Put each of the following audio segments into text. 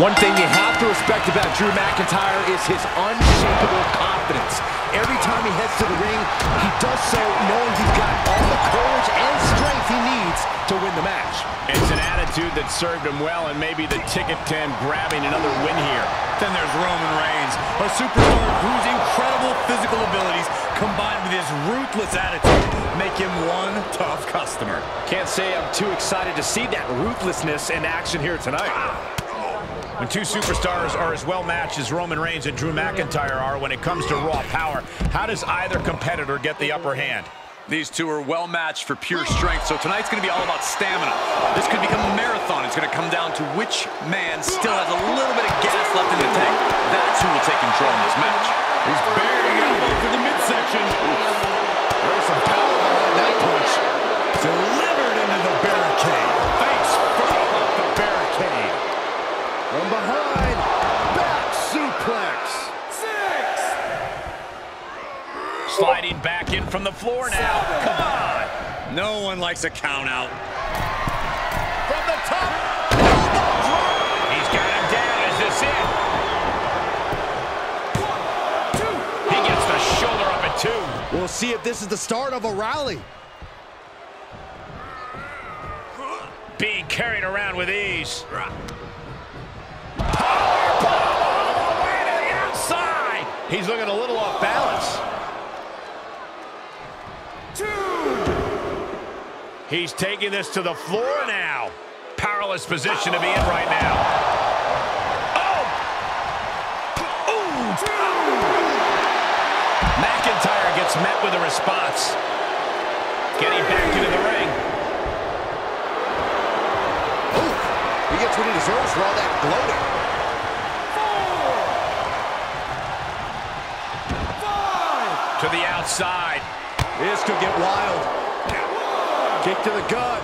One thing you have to respect about Drew McIntyre is his unshakable confidence. Every time he heads to the ring, he does so knowing he's got all the courage and strength he needs to win the match. It's an attitude that served him well and maybe the ticket to him grabbing another win here. Then there's Roman Reigns, a superstar whose incredible physical abilities combined with his ruthless attitude make him one tough customer. Can't say I'm too excited to see that ruthlessness in action here tonight. When two superstars are as well matched as Roman Reigns and Drew McIntyre are when it comes to raw power, how does either competitor get the upper hand? These two are well matched for pure strength, so tonight's going to be all about stamina. This could become a marathon. It's going to come down to which man still has a little bit of gas left in the tank. That's who will take control in this match. Back in from the floor now. Come on. No one likes a count out. From the top. He's got him down. Is this it? He gets the shoulder up at two. We'll see if this is the start of a rally. Being carried around with ease. outside. He's looking a little off balance. He's taking this to the floor now. Powerless position to be in right now. Oh! Ooh! McIntyre gets met with a response. Getting back into the ring. He gets what he deserves for all that gloating. To the outside. This could get wild. Kick to the gut.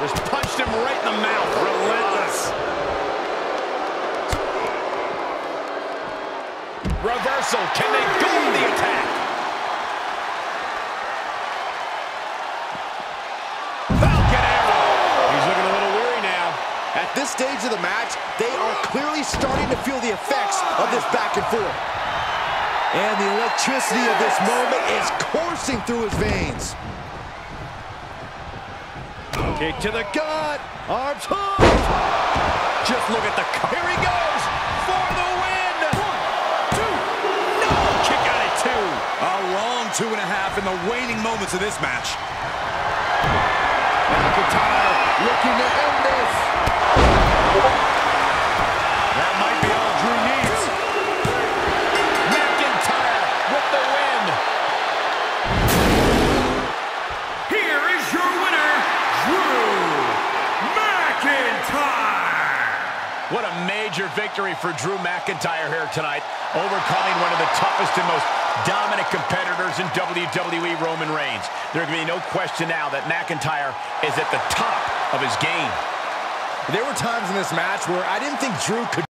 Just punched him right in the mouth. Relentless. Reversal. Can they go to the attack? Falcon arrow. He's looking a little weary now. At this stage of the match, they are clearly starting to feel the effects of this back and forth. And the electricity of this moment is coursing through his veins. Kick to the gut. Arms hooked. Just look at the... Here he goes for the win. One, two. No. Kick out at two. A long two and a half in the waning moments of this match. McIntyre looking major victory for Drew McIntyre here tonight, overcoming one of the toughest and most dominant competitors in WWE, Roman Reigns. There can be no question now that McIntyre is at the top of his game. There were times in this match where I didn't think Drew could